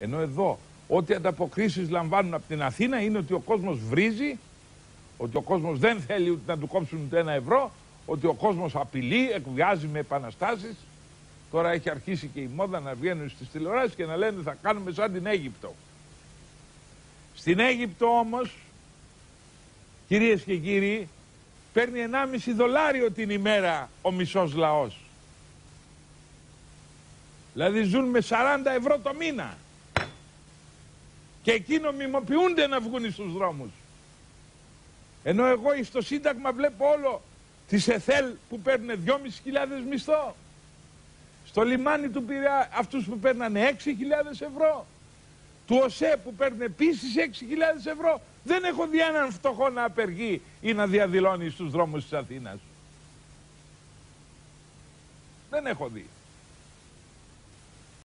Ενώ εδώ ό,τι ανταποκρίσεις λαμβάνουν από την Αθήνα είναι ότι ο κόσμος βρίζει, ότι ο κόσμος δεν θέλει ούτε να του κόψουν ούτε ένα ευρώ, ότι ο κόσμος απειλεί, εκβιάζει με επαναστάσεις. Τώρα έχει αρχίσει και η μόδα να βγαίνουν στις τηλεοράσεις και να λένε θα κάνουμε σαν την Αίγυπτο. Στην Αίγυπτο όμως, κυρίες και κύριοι, παίρνει 1,5 δολάριο την ημέρα ο μισός λαός. Δηλαδή ζουν με 40 ευρώ το μήνα. Και εκεί νομιμοποιούνται να βγουν στους δρόμους. Ενώ εγώ στο Σύνταγμα βλέπω όλο τις ΕΘΕΛ που παίρνουν 2.500 μισθό. Στο λιμάνι του Πειραιά αυτούς που παίρνανε 6.000 ευρώ. Του ΟΣΕ που παίρνουν επίσης 6.000 ευρώ. Δεν έχω δει έναν φτωχό να απεργεί ή να διαδηλώνει στους δρόμους της Αθήνας. Δεν έχω δει.